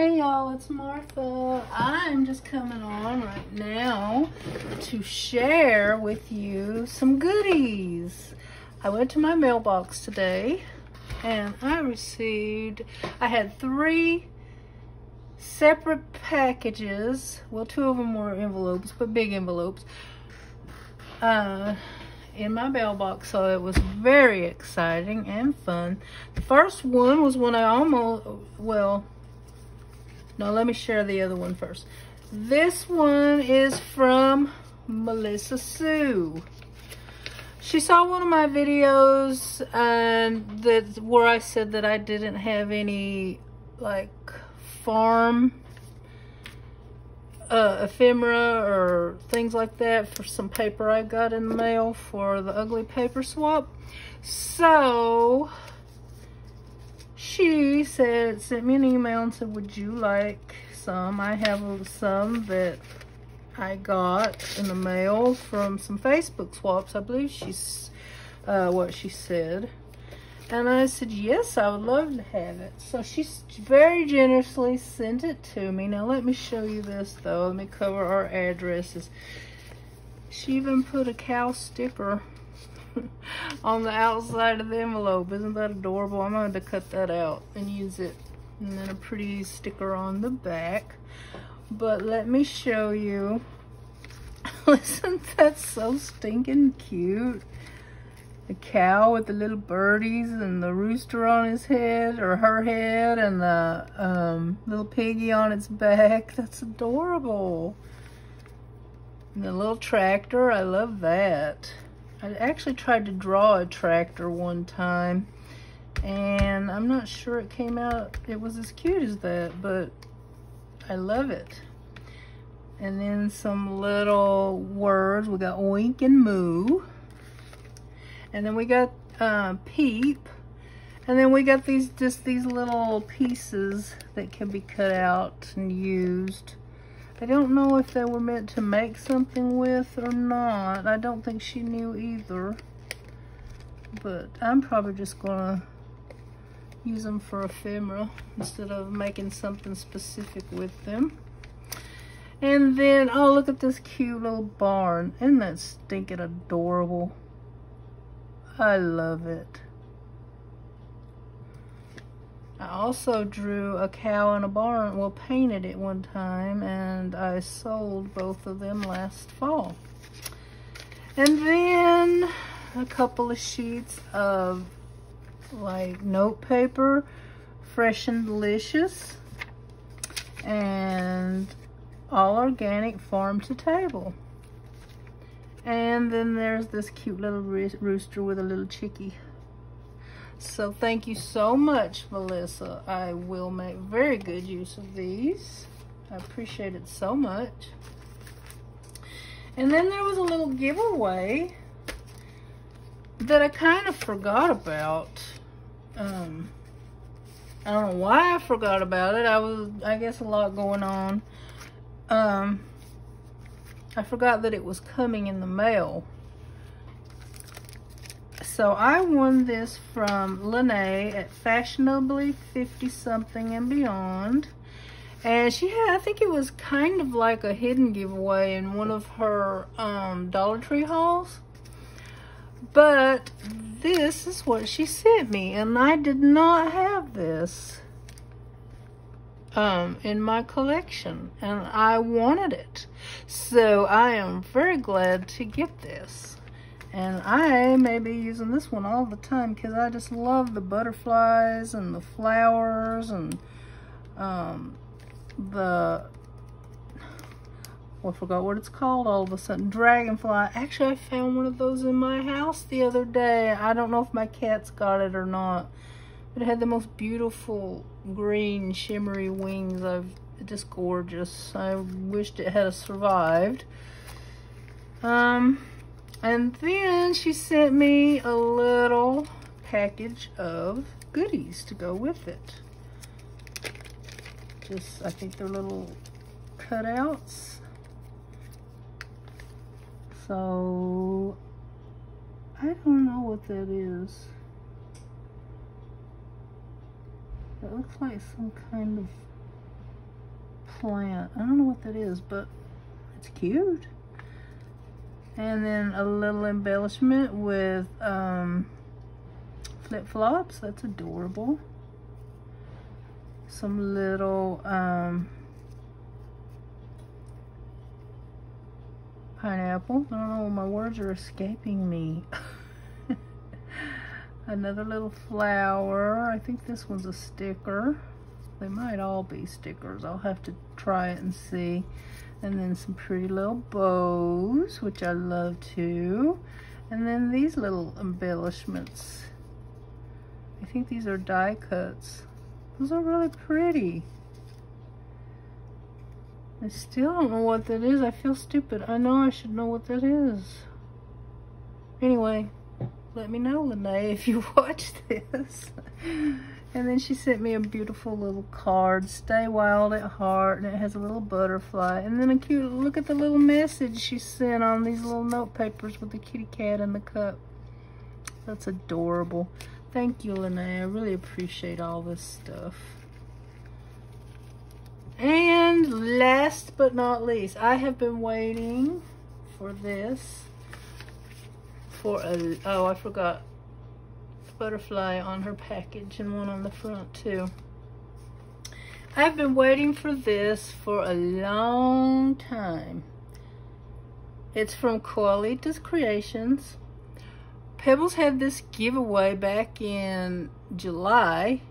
Hey y'all, it's Martha. I'm just coming on right now to share with you some goodies. I went to my mailbox today and I received, I had three separate packages. Well, two of them were envelopes, but big envelopes. Uh, in my mailbox, so it was very exciting and fun. The first one was when I almost, well, now let me share the other one first. This one is from Melissa Sue. She saw one of my videos and that where I said that I didn't have any like farm uh, ephemera or things like that for some paper I got in the mail for the ugly paper swap. So she said, sent me an email and said, would you like some? I have some that I got in the mail from some Facebook swaps. I believe she's uh, what she said. And I said, yes, I would love to have it. So she very generously sent it to me. Now let me show you this though. Let me cover our addresses. She even put a cow sticker on the outside of the envelope. Isn't that adorable? I'm going to cut that out and use it. And then a pretty sticker on the back. But let me show you. Isn't that so stinking cute? The cow with the little birdies and the rooster on his head or her head and the um, little piggy on its back. That's adorable. And the little tractor, I love that. I actually tried to draw a tractor one time and I'm not sure it came out, it was as cute as that, but I love it. And then some little words. We got oink and moo. And then we got uh, peep. And then we got these just these little pieces that can be cut out and used. I don't know if they were meant to make something with or not. I don't think she knew either. But I'm probably just gonna use them for ephemera instead of making something specific with them. And then, oh, look at this cute little barn. Isn't that stinking adorable? I love it. I also drew a cow in a barn, well painted it one time, and I sold both of them last fall. And then a couple of sheets of like note paper, fresh and delicious, and all organic farm to table. And then there's this cute little rooster with a little chickie. So thank you so much, Melissa. I will make very good use of these. I appreciate it so much. And then there was a little giveaway that I kind of forgot about. Um, I don't know why I forgot about it. I was, I guess, a lot going on. Um, I forgot that it was coming in the mail. So I won this from Lene at Fashionably 50 something and beyond. And she had, I think it was kind of like a hidden giveaway in one of her um, Dollar Tree hauls. But this is what she sent me. And I did not have this um, in my collection. And I wanted it. So I am very glad to get this. And I may be using this one all the time because I just love the butterflies and the flowers and um, the, well, I forgot what it's called all of a sudden, dragonfly. Actually, I found one of those in my house the other day. I don't know if my cats got it or not. But it had the most beautiful green shimmery wings. I've just gorgeous. I wished it had survived. Um, and then she sent me a little package of goodies to go with it. Just, I think they're little cutouts. So, I don't know what that is. It looks like some kind of plant. I don't know what that is, but it's cute. And then a little embellishment with um, flip-flops. That's adorable. Some little um, pineapple. I don't know, my words are escaping me. Another little flower. I think this one's a sticker. They might all be stickers. I'll have to try it and see. And then some pretty little bows, which I love too. And then these little embellishments. I think these are die cuts. Those are really pretty. I still don't know what that is. I feel stupid. I know I should know what that is. Anyway, let me know, Lene, if you watch this. And then she sent me a beautiful little card, Stay Wild at Heart, and it has a little butterfly. And then a cute, look at the little message she sent on these little note papers with the kitty cat and the cup. That's adorable. Thank you, Lene. I really appreciate all this stuff. And last but not least, I have been waiting for this for a, oh, I forgot butterfly on her package and one on the front too. I've been waiting for this for a long time. It's from Koalitas Creations. Pebbles had this giveaway back in July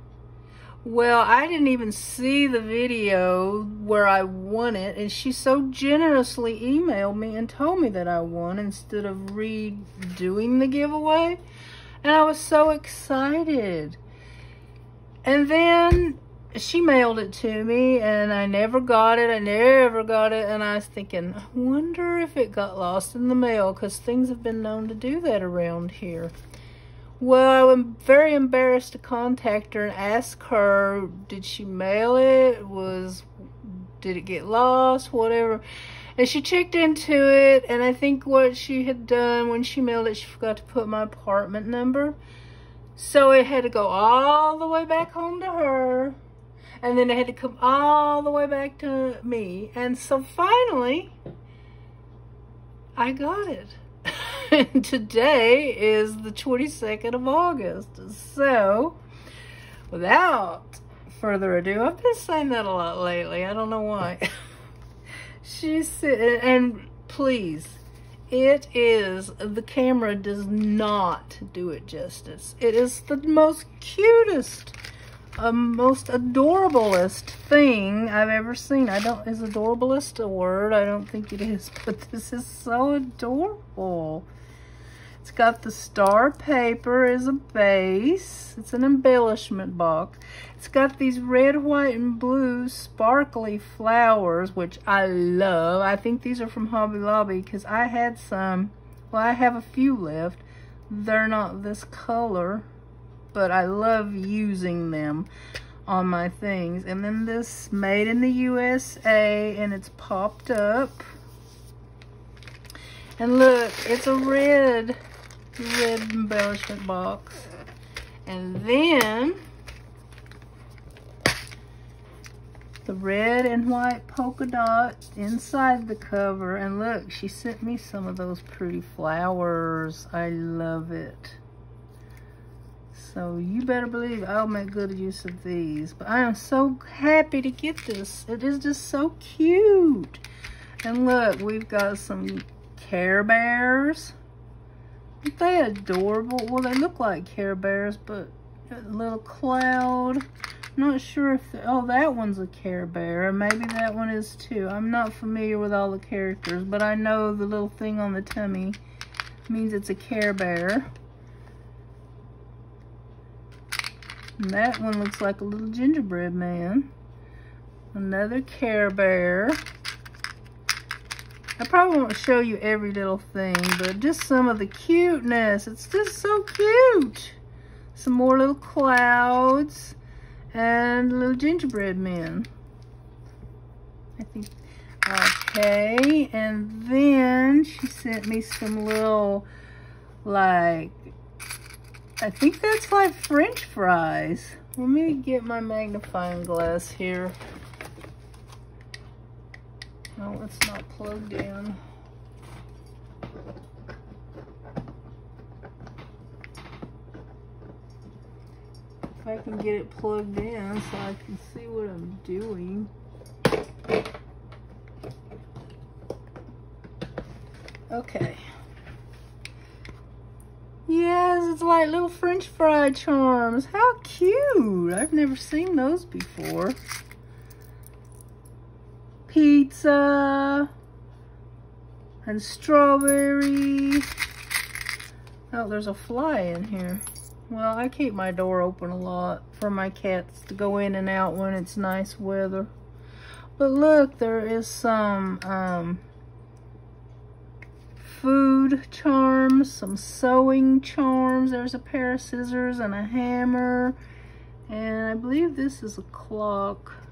well, I didn't even see the video where I won it, and she so generously emailed me and told me that I won instead of redoing the giveaway. And I was so excited. And then she mailed it to me, and I never got it. I never got it. And I was thinking, I wonder if it got lost in the mail, because things have been known to do that around here. Well, I'm very embarrassed to contact her and ask her, did she mail it? Was, did it get lost? Whatever. And she checked into it, and I think what she had done when she mailed it, she forgot to put my apartment number. So it had to go all the way back home to her, and then it had to come all the way back to me. And so finally, I got it. and today is the 22nd of August. So, without further ado, I've been saying that a lot lately. I don't know why. she said, and please, it is, the camera does not do it justice. It is the most cutest, uh, most adorablest thing I've ever seen. I don't, is adorablest a word? I don't think it is, but this is so adorable. It's got the star paper as a base. It's an embellishment box. It's got these red, white, and blue sparkly flowers, which I love. I think these are from Hobby Lobby because I had some. Well, I have a few left. They're not this color, but I love using them on my things. And then this made in the USA, and it's popped up. And look, it's a red red embellishment box. And then the red and white polka dot inside the cover. And look, she sent me some of those pretty flowers. I love it. So you better believe I'll make good use of these. But I am so happy to get this. It is just so cute. And look, we've got some Care Bears. They adorable? Well, they look like Care Bears, but a little cloud. not sure if, oh, that one's a Care Bear. Maybe that one is too. I'm not familiar with all the characters, but I know the little thing on the tummy means it's a Care Bear. And that one looks like a little gingerbread man. Another Care Bear. I probably won't show you every little thing, but just some of the cuteness. It's just so cute. Some more little clouds and little gingerbread men. I think, okay. And then she sent me some little, like, I think that's like french fries. Let me get my magnifying glass here. No, it's not plugged in. If I can get it plugged in so I can see what I'm doing. Okay. Yes, it's like little french fry charms. How cute. I've never seen those before. Pizza. And strawberry. Oh, there's a fly in here. Well, I keep my door open a lot for my cats to go in and out when it's nice weather. But look, there is some um, food charms, some sewing charms. There's a pair of scissors and a hammer. And I believe this is a clock.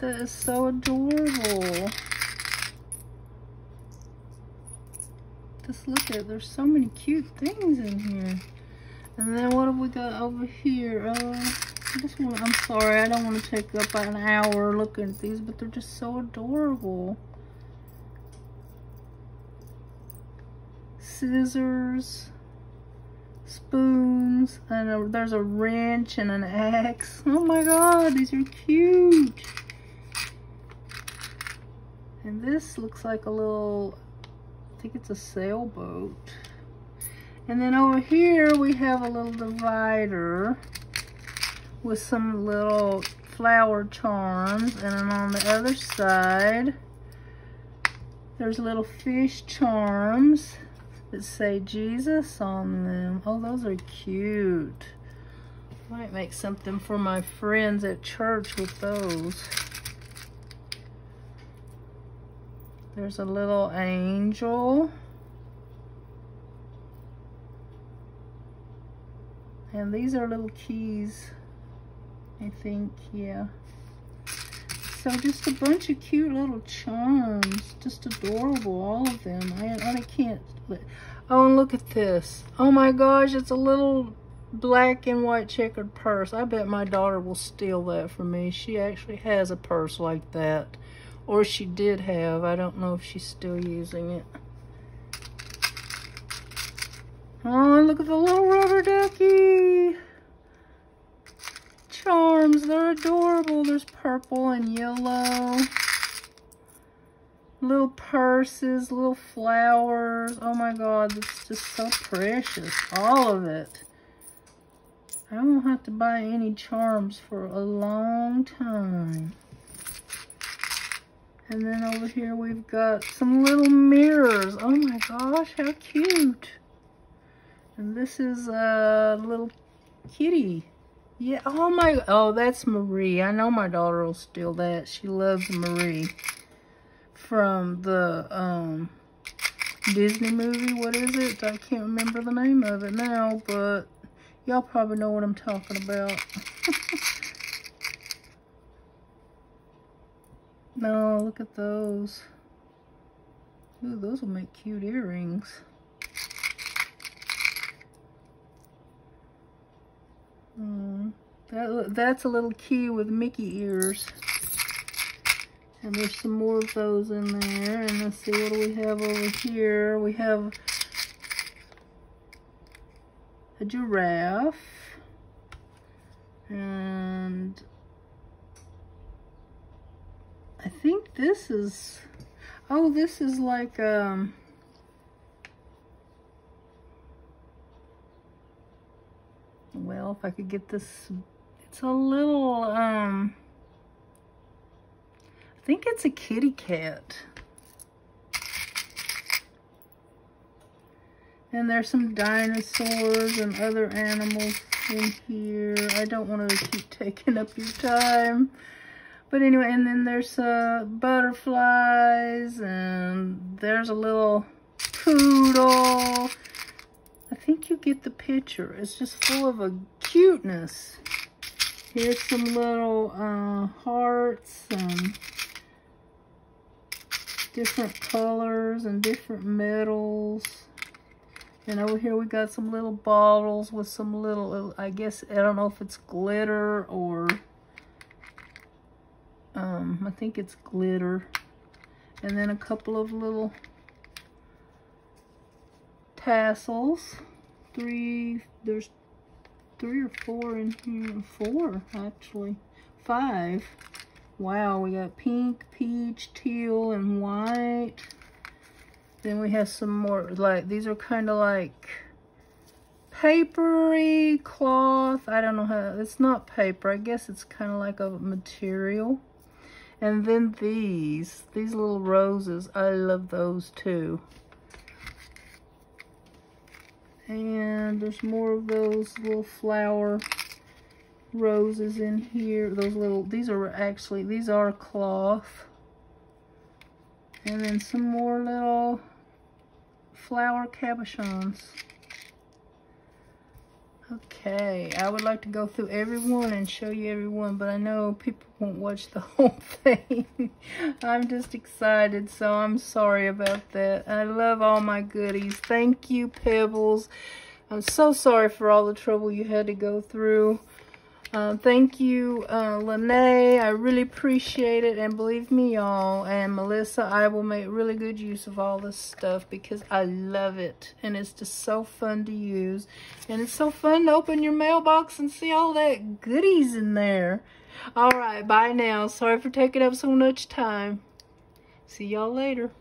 That is so adorable. Just look at there's so many cute things in here. And then what have we got over here? Uh, I just want, I'm sorry, I don't want to take up an hour looking at these, but they're just so adorable. scissors, spoons, and a, there's a wrench and an axe. Oh my god, these are cute. And this looks like a little, I think it's a sailboat. And then over here we have a little divider with some little flower charms. And then on the other side, there's little fish charms that say Jesus on them. Oh, those are cute. Might make something for my friends at church with those. There's a little angel. And these are little keys, I think, yeah. So just a bunch of cute little charms. Just adorable, all of them. I, I can't... Oh, and look at this. Oh my gosh, it's a little black and white checkered purse. I bet my daughter will steal that from me. She actually has a purse like that. Or she did have. I don't know if she's still using it. Oh, look at the little rubber ducky charms. They're adorable. There's purple and yellow. Little purses, little flowers. Oh my god, it's just so precious. All of it. I won't have to buy any charms for a long time. And then over here we've got some little mirrors. Oh my gosh, how cute. And this is a little kitty. Yeah, oh my, oh, that's Marie. I know my daughter will steal that. She loves Marie from the um, Disney movie. What is it? I can't remember the name of it now, but y'all probably know what I'm talking about. no, look at those. Ooh, those will make cute earrings. Mm, that, that's a little key with Mickey ears. And there's some more of those in there. And let's see, what do we have over here? We have a giraffe. And I think this is, oh, this is like, um, well, if I could get this, it's a little, um, I think it's a kitty cat. And there's some dinosaurs and other animals in here. I don't want to keep taking up your time. But anyway, and then there's uh, butterflies, and there's a little poodle, I think you get the picture. It's just full of a cuteness. Here's some little uh, hearts and different colors and different metals. And over here we got some little bottles with some little, I guess, I don't know if it's glitter or um, I think it's glitter. And then a couple of little tassels. Three, there's three or four in here. Four, actually. Five. Wow, we got pink, peach, teal, and white. Then we have some more, like, these are kind of like papery cloth. I don't know how, it's not paper. I guess it's kind of like a material. And then these, these little roses, I love those too. And there's more of those little flower roses in here. Those little, these are actually, these are cloth. And then some more little flower cabochons. Okay, I would like to go through every one and show you every one, but I know people won't watch the whole thing. I'm just excited, so I'm sorry about that. I love all my goodies. Thank you, Pebbles. I'm so sorry for all the trouble you had to go through. Uh, thank you, uh, Lene. I really appreciate it. And believe me, y'all, and Melissa, I will make really good use of all this stuff because I love it. And it's just so fun to use. And it's so fun to open your mailbox and see all that goodies in there. All right, bye now. Sorry for taking up so much time. See y'all later.